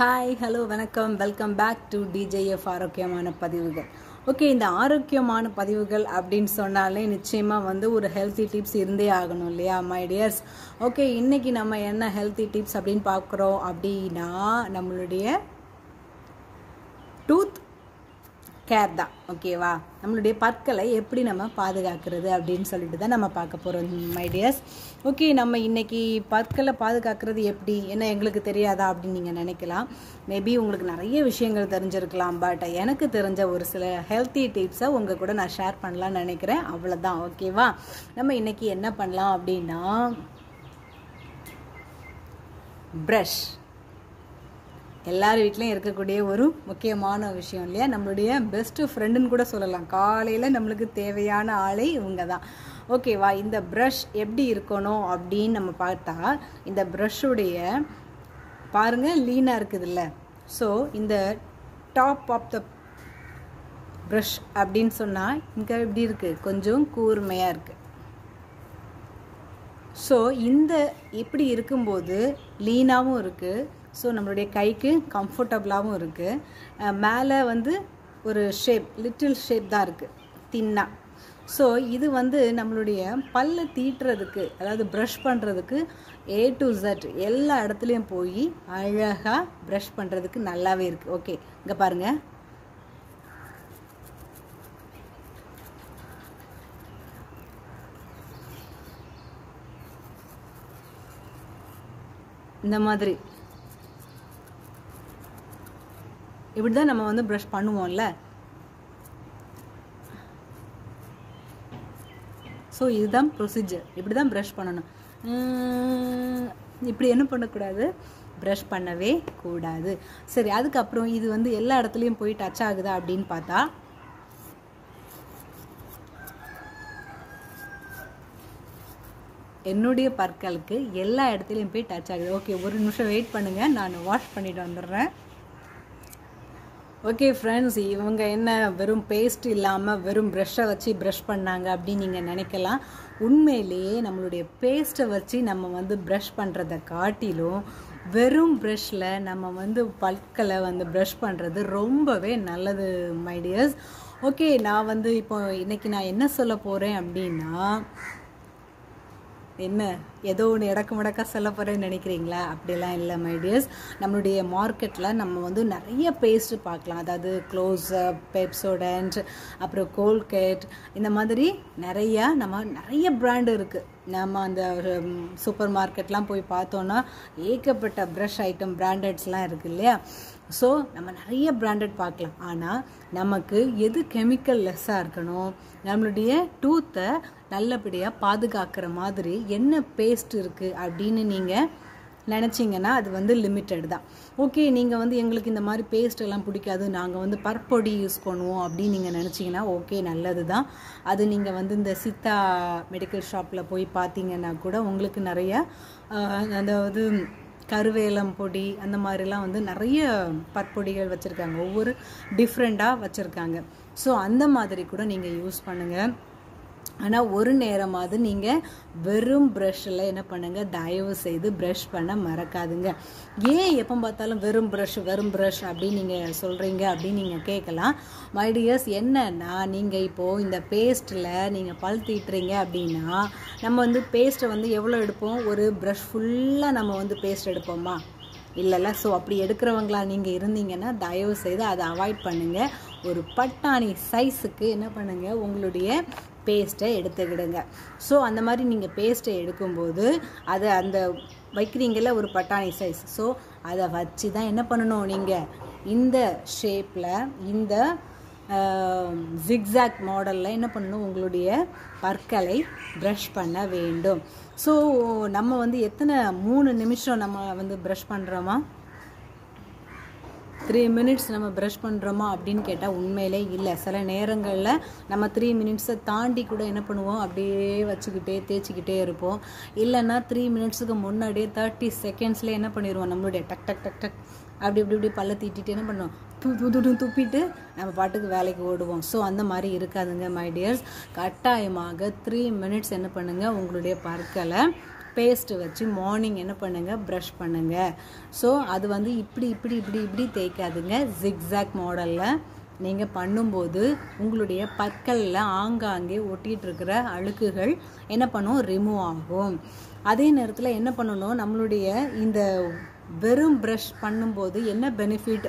Hi hello வணக்கம். Welcome back to DJF ஆரோக்கியமான பதிவுகள். ஓகே இந்த ஆரோக்கியமான பதிவுகள் அப்படின்னு சொன்னாலே நிச்சயமாக வந்து ஒரு ஹெல்த்தி டிப்ஸ் இருந்தே ஆகணும் இல்லையா மை டியர்ஸ் ஓகே இன்னைக்கு நம்ம என்ன ஹெல்த்தி டிப்ஸ் அப்படின்னு பார்க்குறோம் அப்படின்னா நம்மளுடைய டூத் கேர் தான் ஓகேவா நம்மளுடைய பற்களை எப்படி நம்ம பாதுகாக்கிறது அப்படின்னு சொல்லிட்டு தான் நம்ம பார்க்க போகிறோம் மை ஓகே நம்ம இன்னைக்கு பற்களை பாதுகாக்கிறது எப்படி? என்ன எங்களுக்கு தெரியாதா அப்படின்னு நீங்கள் நினைக்கலாம். மேபி உங்களுக்கு நிறைய விஷயங்கள் தெரிஞ்சிருக்கலாம் பட் எனக்கு தெரிஞ்ச ஒரு சில ஹெல்த்தி டிப்ஸை உங்கள் கூட நான் ஷேர் பண்ணலாம்னு நினைக்கிறேன். அவ்வளோதான் ஓகேவா நம்ம இன்னைக்கு என்ன பண்ணலாம் அப்படின்னா ப்ரஷ் எல்லார் வீட்லேயும் இருக்கக்கூடிய ஒரு முக்கியமான விஷயம் இல்லையா? நம்மளுடைய பெஸ்ட்டு ஃப்ரெண்டுன்னு கூட சொல்லலாம். காலையில் நம்மளுக்கு தேவையான ஆளே இவங்க தான். ஓகேவா இந்த ப்ரஷ் எப்படி இருக்கணும் அப்படின்னு நம்ம பார்த்தா இந்த ப்ரஷ்ஷுடைய பாருங்கள் லீனாக இருக்குதுல்ல. ஸோ இந்த டாப் ஆஃப் த ப்ரஷ் அப்படின்னு சொன்னால் இங்கே எப்படி இருக்குது கொஞ்சம் கூர்மையாக இருக்குது ஸோ இந்த இப்படி இருக்கும்போது லீனாகவும் இருக்குது ஸோ நம்மளுடைய கைக்கு கம்ஃபர்டபுளாகவும் இருக்குது மேலே வந்து ஒரு ஷேப் லிட்டில் ஷேப் தான் இருக்குது தின்னா. ஸோ இது வந்து நம்மளுடைய பல்ல தீட்டுறதுக்கு அதாவது ப்ரஷ் பண்ணுறதுக்கு ஏ டு ஜட் எல்லா இடத்துலையும் போய் அழகாக ப்ரஷ் பண்ணுறதுக்கு நல்லாவே இருக்குது ஓகே இங்கே பாருங்கள் இந்த மாதிரி. இப்படி தான் நம்ம வந்து ப்ரஷ் பண்ணுவோம்ல. ஸோ இதுதான் ப்ரொசீஜர் இப்படி தான் ப்ரஷ் பண்ணணும் இப்படி என்ன பண்ணக்கூடாது? ப்ரஷ் பண்ணவே கூடாது. சரி அதுக்கப்புறம் இது வந்து எல்லா இடத்துலையும் போய் டச் ஆகுதா அப்படின்னு பார்த்தா என்னுடைய பற்களுக்கு எல்லா இடத்துலையும் போய் டச் ஆகுது. ஓகே ஒரு நிமிஷம் வெயிட் பண்ணுங்கள் நான் வாஷ் பண்ணிட்டு வந்துடுறேன். ஓகே ஃப்ரெண்ட்ஸ் இவங்க என்ன வெறும் பேஸ்ட் இல்லாமல் வெறும் ப்ரஷ்ஷை வச்சு ப்ரஷ் பண்ணாங்க அப்படின்னு நீங்கள் நினைக்கலாம். உண்மையிலேயே நம்மளுடைய பேஸ்ட்டை வச்சு நம்ம வந்து ப்ரஷ் பண்ணுறதை காட்டிலும் வெறும் ப்ரெஷ்ஷில் நம்ம வந்து பற்களை வந்து ப்ரஷ் பண்ணுறது ரொம்பவே நல்லது மைடியர்ஸ் ஓகே நான் வந்து இப்போ இன்றைக்கி நான் என்ன சொல்ல போகிறேன் அப்படின்னா என்ன ஏதோ ஒன்று இடக்கு முடக்கா சொல்ல போகிறேன்னு நினைக்கிறீங்களா? அப்படிலாம் இல்லை மைடியர்ஸ் நம்மளுடைய மார்க்கெட்டில் நம்ம வந்து நிறைய பேஸ்ட் பார்க்கலாம். அதாவது க்ளோஸ் பெப்சோடன்ட் அப்புறம் கோல்கேட் இந்த மாதிரி நிறையா நம்ம நிறைய பிராண்டு இருக்குது நம்ம அந்த சூப்பர் மார்க்கெட்லாம் போய் பார்த்தோன்னா ஏகப்பட்ட ப்ரஷ் ஐட்டம் பிராண்டட்ஸ்லாம் இருக்குது இல்லையா? ஸோ நம்ம நிறைய பிராண்டட் பார்க்கலாம். ஆனால் நமக்கு எது கெமிக்கல் லெஸ்ஸாக இருக்கணும்? நம்மளுடைய டூத்தை நல்லபடியாக பாதுகாக்கிற மாதிரி என்ன பேஸ்ட் இருக்குது அப்படின்னு நீங்கள் நினச்சிங்கன்னா அது வந்து லிமிட்டட் தான். ஓகே நீங்கள் வந்து எங்களுக்கு இந்த மாதிரி பேஸ்ட் எல்லாம் பிடிக்காது. நாங்கள் வந்து பற்பொடி யூஸ் பண்ணுவோம் அப்படின்னு நீங்கள் நினச்சிங்கன்னா ஓகே நல்லது தான். அது நீங்கள் வந்து இந்த சித்தா மெடிக்கல் ஷாப்பில் போய் பார்த்தீங்கன்னா கூட உங்களுக்கு நிறைய அதாவது கருவேலம் பொடி அந்த மாதிரிலாம் வந்து நிறைய பற்பொடிகள் வச்சுருக்காங்க. ஒவ்வொரு டிஃப்ரெண்ட்டாக வச்சுருக்காங்க. ஸோ அந்த மாதிரி கூட நீங்கள் யூஸ் பண்ணுங்கள் ஆனால் ஒரு நேரமாவது நீங்கள் வெறும் ப்ரஷ்ஷில் என்ன பண்ணுங்கள் தயவு செய்து ப்ரஷ் பண்ண மறக்காதுங்க. ஏன் எப்போ பார்த்தாலும் வெறும் ப்ரஷ் வெறும் ப்ரஷ் அப்படின்னு நீங்கள் சொல்கிறீங்க அப்படின்னு நீங்கள் கேட்கலாம். மைடியர்ஸ் என்னன்னா நீங்கள் இப்போது இந்த பேஸ்ட்டில் நீங்கள் பல் தீட்டுறீங்க அப்படின்னா நம்ம வந்து பேஸ்ட்டை வந்து எவ்வளோ எடுப்போம்? ஒரு ப்ரஷ் ஃபுல்லாக நம்ம வந்து பேஸ்ட் எடுப்போமா? இல்லைல்ல. ஸோ அப்படி எடுக்கிறவங்களா நீங்கள் இருந்தீங்கன்னா தயவு செய்து அதை அவாய்ட் பண்ணுங்கள் ஒரு பட்டாணி சைஸுக்கு என்ன பண்ணுங்கள் உங்களுடைய பேஸ்ட்டை எடுத்துக்கிடுங்க. ஸோ அந்த மாதிரி நீங்கள் பேஸ்ட்டை எடுக்கும்போது அதை அந்த வைக்கிறீங்கள ஒரு பட்டாணி சைஸ் ஸோ அதை வச்சு தான் என்ன பண்ணணும் நீங்கள் இந்த ஷேப்பில் இந்த ஜிக்ஸாக் மாடலில் என்ன பண்ணணும்? உங்களுடைய பற்களை ப்ரஷ் பண்ண வேண்டும். ஸோ நம்ம வந்து எத்தனை மூணு நிமிஷம் நம்ம வந்து ப்ரஷ் பண்ணுறோமா த்ரீ மினிட்ஸ் நம்ம ப்ரஷ் பண்ணுறோமா அப்படின்னு கேட்டால் உண்மையிலே இல்லை. சில நேரங்களில் நம்ம த்ரீ மினிட்ஸை தாண்டி கூட என்ன பண்ணுவோம்? அப்படியே வச்சுக்கிட்டே தேய்ச்சிக்கிட்டே இருப்போம். இல்லைன்னா த்ரீ மினிட்ஸுக்கு முன்னாடியே தேர்ட்டி செகண்ட்ஸ்லேயே என்ன பண்ணிடுவோம் நம்மளுடைய டக் டக் டக் டக் அப்படி இப்படி இப்படி பல்ல தீட்டிட்டு என்ன பண்ணுவோம்? துதுன்னு துப்பிட்டு நம்ம பாட்டுக்கு வேலைக்கு ஓடுவோம். ஸோ அந்த மாதிரி இருக்காதுங்க மை டியர்ஸ் கட்டாயமாக த்ரீ மினிட்ஸ் என்ன பண்ணுங்கள் உங்களுடைய பற்களை பேஸ்ட் வச்சு மார்னிங் என்ன பண்ணுங்கள் ப்ரஷ் பண்ணுங்கள் ஸோ அது வந்து இப்படி இப்படி இப்படி இப்படி தேய்க்காதுங்க. ஜிக்ஸாக் மாடலில் நீங்கள் பண்ணும்போது உங்களுடைய பற்களில் ஆங்காங்கே ஒட்டிகிட்டு இருக்கிற அழுக்குகள் என்ன பண்ணும்? ரிமூவ் ஆகும். அதே நேரத்தில் என்ன பண்ணணும்? நம்மளுடைய இந்த வெறும் ப்ரஷ் பண்ணும்போது என்ன benefit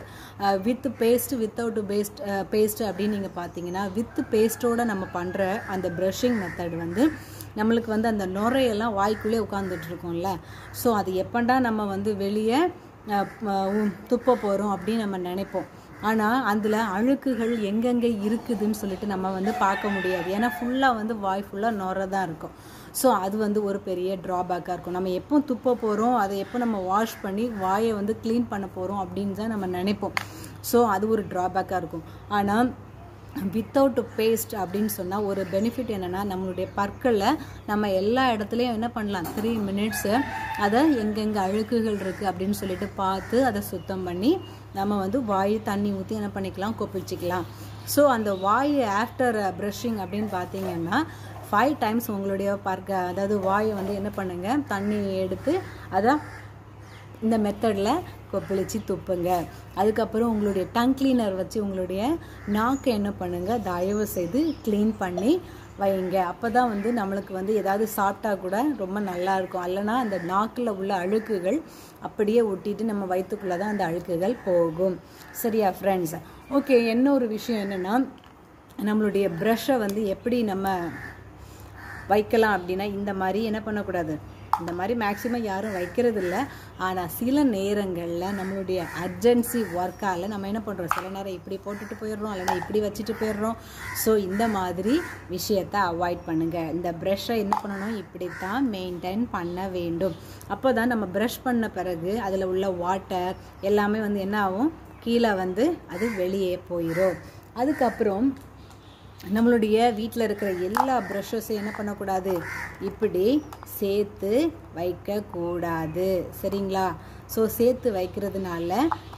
with paste without paste paste அப்படின்னு நீங்கள் பார்த்தீங்கன்னா வித் பேஸ்ட்டோடு நம்ம பண்ணுற அந்த ப்ரஷிங் மெத்தட் வந்து நம்மளுக்கு வந்து அந்த நுரையெல்லாம் வாய்க்குள்ளே உட்காந்துட்ருக்கோம்ல ஸோ அது எப்பண்டா நம்ம வந்து வெளியே துப்ப போகிறோம் அப்படின்னு நம்ம நினைப்போம். ஆனால் அதில் அழுக்குகள் எங்கெங்கே இருக்குதுன்னு சொல்லிட்டு நம்ம வந்து பார்க்க முடியாது. ஏன்னா ஃபுல்லாக வந்து வாய் ஃபுல்லாக நுர தான் இருக்கும். ஸோ அது வந்து ஒரு பெரிய ட்ராபேக்காக இருக்கும். நம்ம எப்போ துப்ப போகிறோம் அதை எப்போ நம்ம வாஷ் பண்ணி வாயை வந்து க்ளீன் பண்ண போகிறோம் அப்படின்னு தான் நம்ம நினைப்போம். ஸோ அது ஒரு ட்ராபேக்காக இருக்கும். ஆனால் வித்தவுட் பேஸ்ட் அப்படின்னு சொன்னால் ஒரு பெனிஃபிட் என்னென்னா நம்மளுடைய பற்களில் நம்ம எல்லா இடத்துலையும் என்ன பண்ணலாம்? த்ரீ மினிட்ஸு அதை எங்கெங்கே அழுக்குகள் இருக்குது அப்படின்னு சொல்லிட்டு பார்த்து அதை சுத்தம் பண்ணி நம்ம வந்து வாய் தண்ணி ஊற்றி என்ன பண்ணிக்கலாம்? கொப்பிச்சிக்கலாம். ஸோ அந்த வாய் ஆஃப்டர் ப்ரஷிங் அப்படின்னு பார்த்தீங்கன்னா ஃபைவ் டைம்ஸ் உங்களுடைய பற்க அதாவது வாயை வந்து என்ன பண்ணுங்கள் தண்ணி எடுத்து அதை இந்த மெத்தடில் கொப்பளிச்சு துப்புங்க. அதுக்கப்புறம் உங்களுடைய டங் கிளீனர் வச்சு உங்களுடைய நாக்கை என்ன பண்ணுங்கள் தயவு செய்து க்ளீன் பண்ணி வைங்க. அப்போ தான் வந்து நம்மளுக்கு வந்து ஏதாவது சாப்பிட்டா கூட ரொம்ப நல்லா இருக்கும். இல்லைனா அந்த நாக்கில் உள்ள அழுக்குகள் அப்படியே ஒட்டிட்டு நம்ம வயிற்றுக்குள்ளே தான் அந்த அழுக்குகள் போகும். சரியா ஃப்ரெண்ட்ஸ் ஓகே என்ன ஒரு விஷயம் என்னென்னா நம்மளுடைய ப்ரஷ்ஷை வந்து எப்படி நம்ம வைக்கலாம் அப்படின்னா இந்த மாதிரி என்ன பண்ணக்கூடாது? இந்த மாதிரி மேக்ஸிமம் யாரும் வைக்கிறது இல்லை ஆனால் சில நேரங்களில் நம்மளுடைய அர்ஜென்சி ஒர்க்கால் நம்ம என்ன பண்ணுறோம் சில நேரம் இப்படி போட்டுட்டு போயிடுறோம் இல்லைன்னா இப்படி வச்சுட்டு போயிடுறோம். ஸோ இந்த மாதிரி விஷயத்தை அவாய்ட் பண்ணுங்கள் இந்த ப்ரெஷ்ஷை என்ன பண்ணணும்? இப்படி தான் மெயின்டைன் பண்ண வேண்டும். அப்போ தான் நம்ம ப்ரஷ் பண்ண பிறகு அதில் உள்ள வாட்டர் எல்லாமே வந்து என்ன ஆகும்? கீழே வந்து அது வெளியே போயிடும் அதுக்கப்புறம் நம்மளுடைய வீட்டில் இருக்கிற எல்லா ப்ரஷஸையும் என்ன பண்ணக்கூடாது? இப்படி சேர்த்து வைக்கக்கூடாது. சரிங்களா? ஸோ சேர்த்து வைக்கிறதுனால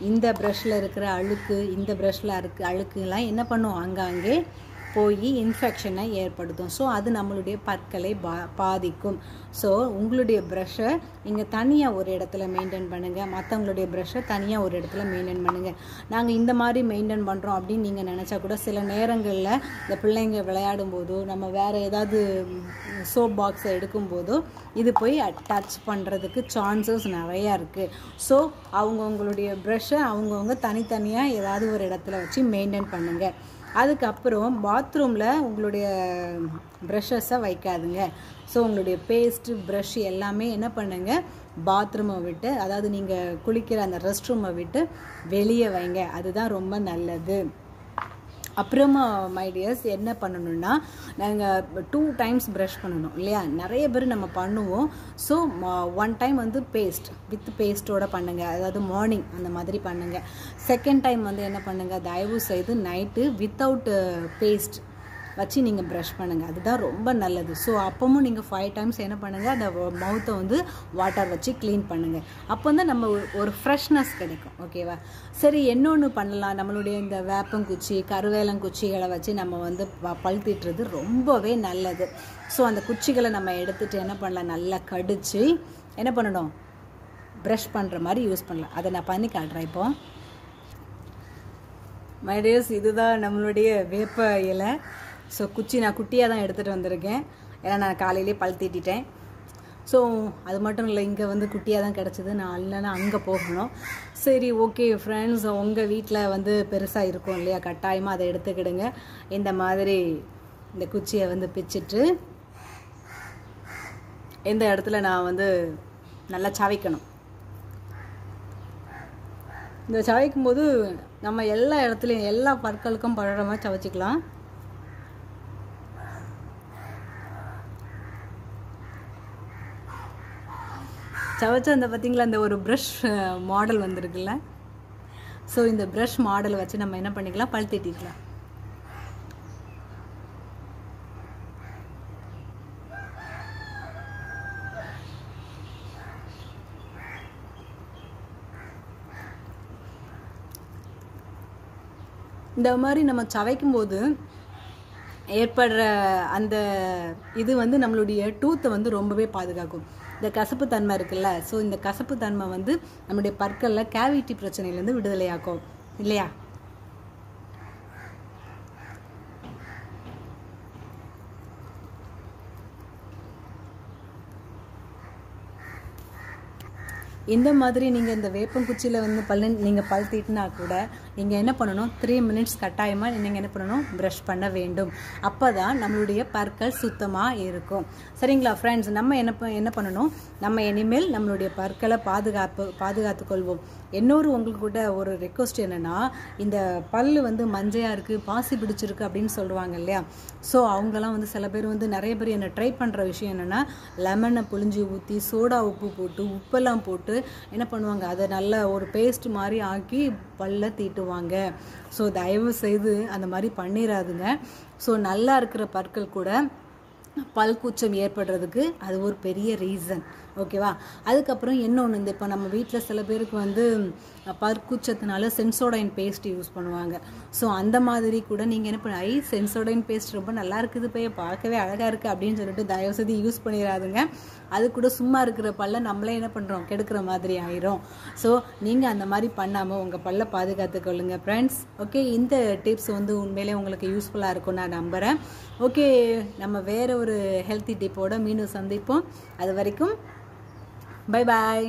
இந்த ப்ரஷ்ஷில் இருக்கிற அழுக்கு இந்த ப்ரஷ்ஷில் இருக்க அழுக்குலாம் என்ன பண்ணும்? அங்கங்கே போய் இன்ஃபெக்ஷனை ஏற்படுத்தும். ஸோ அது நம்மளுடைய பற்களை பா பாதிக்கும். ஸோ உங்களுடைய ப்ரஷ்ஷை நீங்கள் தனியாக ஒரு இடத்துல மெயின்டைன் பண்ணுங்கள் மற்றவங்களுடைய ப்ரஷ்ஷை தனியாக ஒரு இடத்துல மெயின்டைன் பண்ணுங்கள் நாங்கள் இந்த மாதிரி மெயின்டைன் பண்ணுறோம் அப்படின்னு நீங்கள் நினச்சா கூட சில நேரங்களில் இந்த பிள்ளைங்க விளையாடும் போதோ நம்ம வேறு ஏதாவது சோப் பாக்ஸை எடுக்கும்போதோ இது போய் டச் பண்ணுறதுக்கு சான்சஸ் நிறையா இருக்குது ஸோ அவங்கவுங்களுடைய ப்ரஷ்ஷை அவங்கவுங்க தனித்தனியாக ஏதாவது ஒரு இடத்துல வச்சு மெயின்டைன் பண்ணுங்கள் அதுக்கப்புறம் பாத்ரூமில் உங்களுடைய ப்ரஷஸை வைக்காதுங்க. ஸோ உங்களுடைய பேஸ்ட்டு ப்ரஷ் எல்லாமே என்ன பண்ணுங்கள் பாத்ரூமை விட்டு அதாவது நீங்கள் குளிக்கிற அந்த ரெஸ்ட் ரூமை விட்டு வெளியே வைங்க. அதுதான் ரொம்ப நல்லது. அப்புறமா மை டியர்ஸ் என்ன பண்ணணும்னா நாங்கள் டூ டைம்ஸ் ப்ரஷ் பண்ணணும் இல்லையா? நிறைய பேர் நம்ம பண்ணுவோம். ஸோ ஒன் டைம் வந்து பேஸ்ட் வித் பேஸ்ட்டோட பண்ணுங்கள் அதாவது மார்னிங் அந்த மாதிரி பண்ணுங்கள் செகண்ட் டைம் வந்து என்ன பண்ணுங்கள் தயவு செய்து நைட்டு வித்தவுட் பேஸ்ட் வச்சு நீங்கள் ப்ரஷ் பண்ணுங்கள் அதுதான் ரொம்ப நல்லது. ஸோ அப்பவும் நீங்கள் ஃபைவ் டைம்ஸ் என்ன பண்ணுங்கள் அந்த மவுத்தை வந்து வாட்டர் வச்சு க்ளீன் பண்ணுங்கள் அப்போ தான் நம்ம ஒரு ஃப்ரெஷ்னஸ் கிடைக்கும். ஓகேவா சரி என்னொன்று பண்ணலாம். நம்மளுடைய இந்த வேப்பங்குச்சி கருவேலங்குச்சிகளை வச்சு நம்ம வந்து பழுத்திட்டுறது ரொம்பவே நல்லது. ஸோ அந்த குச்சிகளை நம்ம எடுத்துகிட்டு என்ன பண்ணலாம்? நல்லா கடித்து என்ன பண்ணணும்? ப்ரஷ் பண்ணுற மாதிரி யூஸ் பண்ணலாம். அதை நான் பண்ணி காட்டுறேன் இப்போ. மைடியர்ஸ் இதுதான் நம்மளுடைய வேப்ப இலை. ஸோ குச்சி நான் குட்டியாக தான் எடுத்துகிட்டு வந்திருக்கேன். ஏன்னா நான் காலையிலே பல் தீட்டிட்டேன். ஸோ அது மட்டும் இல்லை இங்கே வந்து குட்டியாக தான் கிடச்சிது. நான் இல்லைன்னா அங்கே போகணும். சரி ஓகே ஃப்ரெண்ட்ஸ் உங்கள் வீட்டில் வந்து பெருசாக இருக்கும் இல்லையா? கட்டாயமாக அதை எடுத்துக்கிடுங்க. இந்த மாதிரி இந்த குச்சியை வந்து பிச்சுட்டு எந்த இடத்துல நான் வந்து நல்லா சவைக்கணும். இந்த சவைக்கும் போது நம்ம எல்லா இடத்துலையும் எல்லா பற்களுக்கும் பழகிற மாதிரி சவைச்சிக்கலாம். சவைச்ச அந்த பார்த்தீங்களா அந்த ஒரு ப்ரஷ் மாடல் வந்திருக்குல்ல? ஸோ இந்த ப்ரஷ் மாடலை வச்சு நம்ம என்ன பண்ணிக்கலாம் பல் தீட்டிக்கலாம். இந்த மாதிரி நம்ம சவைக்கும் போது ஏற்படுற அந்த இது வந்து நம்மளுடைய டூத்தை வந்து ரொம்பவே பாதுகாக்கும். இந்த கசப்பு தன்மை இருக்குல்ல ஸோ இந்த கசப்பு தன்மை வந்து நம்முடைய பற்களில் கேவிட்டி பிரச்சனையிலேருந்து விடுதலையாக்கும். இல்லையா? இந்த மாதிரி நீங்கள் இந்த வேப்பங்குச்சியில் வந்து பல்லு நீங்கள் பல் தீட்டினா கூட நீங்கள் என்ன பண்ணணும்? த்ரீ மினிட்ஸ் கட்டாயமாக நீங்கள் என்ன பண்ணணும்? ப்ரஷ் பண்ண வேண்டும். அப்போ தான் நம்மளுடைய பற்கள் சுத்தமாக இருக்கும். சரிங்களா ஃப்ரெண்ட்ஸ் நம்ம என்ன ப- என்ன பண்ணணும்? நம்ம இனிமேல் நம்மளுடைய பற்களை பாதுகாப்பு பாதுகாத்து கொள்வோம். இன்னொரு உங்களுக்கு கூட ஒரு ரெக்வஸ்ட் என்னென்னா இந்த பல்லு வந்து மஞ்சையாக இருக்குது பாசி பிடிச்சிருக்கு அப்படின்னு சொல்லுவாங்க இல்லையா? ஸோ அவங்கெல்லாம் வந்து சில பேர் வந்து நிறைய பேர் என்ன ட்ரை பண்ணுற விஷயம் என்னென்னா லெமனை புழிஞ்சு ஊற்றி சோடா உப்பு போட்டு உப்பெல்லாம் போட்டு என்ன பண்ணுவாங்க? அதை நல்ல ஒரு பேஸ்ட் மாதிரி ஆக்கி பல்ல தீட்டுவாங்க. ஸோ தயவு செய்து அந்த மாதிரி பண்ணிடாதுங்க ஸோ நல்லா இருக்கிற பற்கள் கூட பல் கூச்சம் ஏற்படுறதுக்கு அது ஒரு பெரிய ரீசன் ஓகேவா? அதுக்கப்புறம் இன்னொன்று இந்த இப்போ நம்ம வீட்டில் சில பேருக்கு வந்து பற்கூச்சத்தினால சென்சோடைன் பேஸ்ட் யூஸ் பண்ணுவாங்க. ஸோ அந்த மாதிரி கூட நீங்கள் என்ன பண்ண ஐ சென்சோடைன் பேஸ்ட் ரொம்ப நல்லா இருக்குது போய் பார்க்கவே அழகாக இருக்குது அப்படின்னு சொல்லிட்டு தயவு செய்து யூஸ் பண்ணிடாதுங்க. அது கூட சும்மா இருக்கிற பல்ல நம்மளே என்ன பண்ணுறோம் கெடுக்கிற மாதிரி ஆயிரும். ஸோ நீங்கள் அந்த மாதிரி பண்ணாமல் உங்கள் பல்ல பாதுகாத்துக்கொள்ளுங்க ஃப்ரெண்ட்ஸ் ஓகே இந்த டிப்ஸ் வந்து உண்மையிலே உங்களுக்கு யூஸ்ஃபுல்லாக இருக்கும் நான் நம்புகிறேன் ஓகே நம்ம வேறு ஒரு ஹெல்த்தி டிப்போட மீண்டும் சந்திப்போம். அது வரைக்கும் பை பாய்